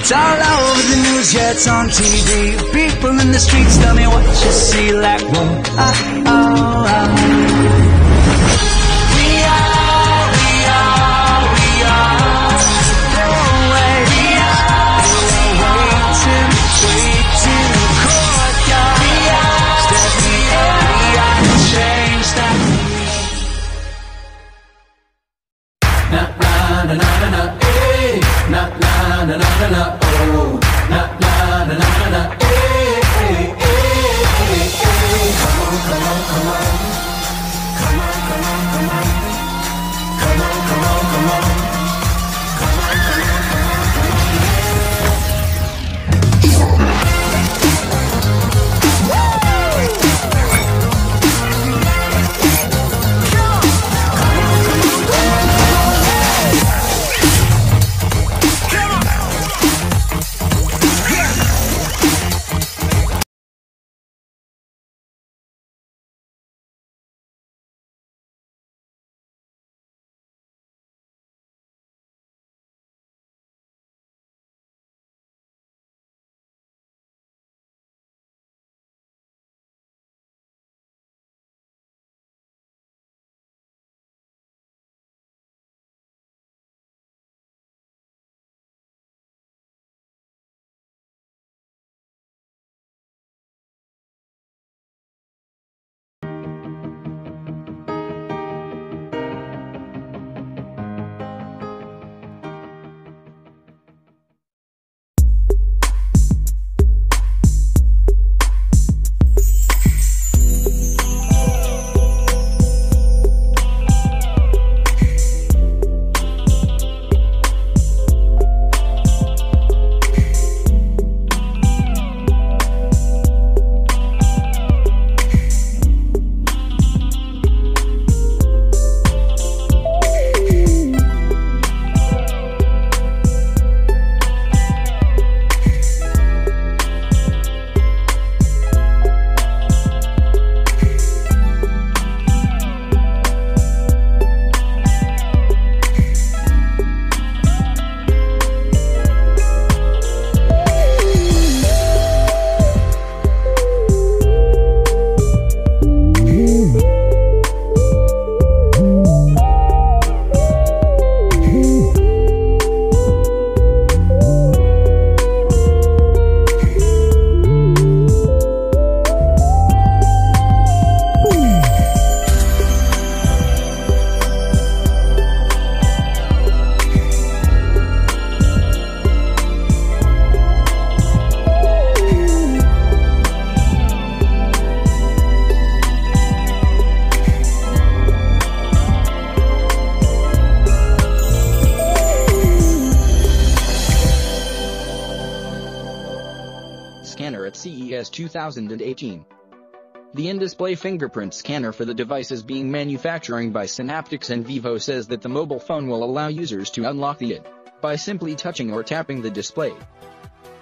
It's all over the news, yeah, it's on TV. People in the streets tell me what you see, like, whoa, ah, oh, oh. na na oh, na na na na na. Scanner at CES 2018. The in-display fingerprint scanner for the device is being manufactured by Synaptics and Vivo says that the mobile phone will allow users to unlock the ID by simply touching or tapping the display.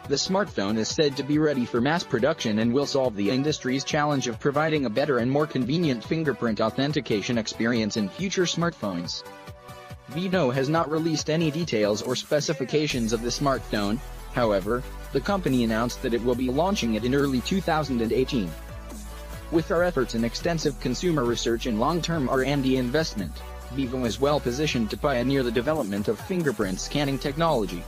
The smartphone is said to be ready for mass production and will solve the industry's challenge of providing a better and more convenient fingerprint authentication experience in future smartphones. Vivo has not released any details or specifications of the smartphone, however, the company announced that it will be launching it in early 2018. With our efforts in extensive consumer research and long-term R&D investment, Vivo is well positioned to pioneer the development of fingerprint scanning technology.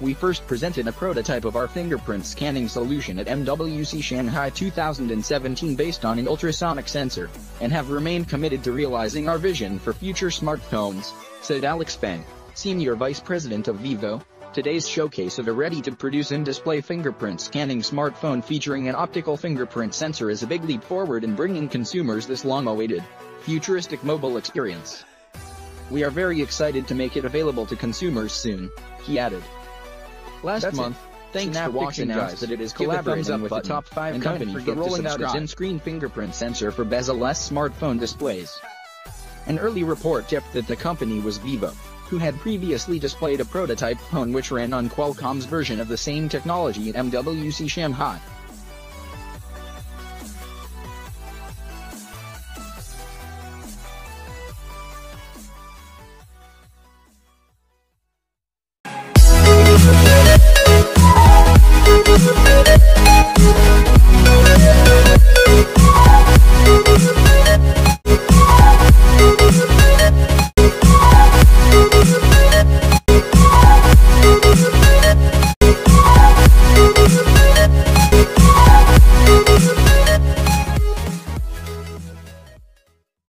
We first presented a prototype of our fingerprint scanning solution at MWC Shanghai 2017 based on an ultrasonic sensor, and have remained committed to realizing our vision for future smartphones, said Alex Feng, Senior Vice President of Vivo. Today's showcase of a ready-to-produce in-display fingerprint scanning smartphone featuring an optical fingerprint sensor is a big leap forward in bringing consumers this long-awaited, futuristic mobile experience. We are very excited to make it available to consumers soon, he added. Last That's it. month, Thanks for Synaptics watching, announced that it is Give a thumbs collaborating with the top five and companies for rolling out its in-screen fingerprint sensor for bezel-less smartphone displays. An early report tipped that the company was Vivo, who had previously displayed a prototype phone which ran on Qualcomm's version of the same technology at MWC Shanghai.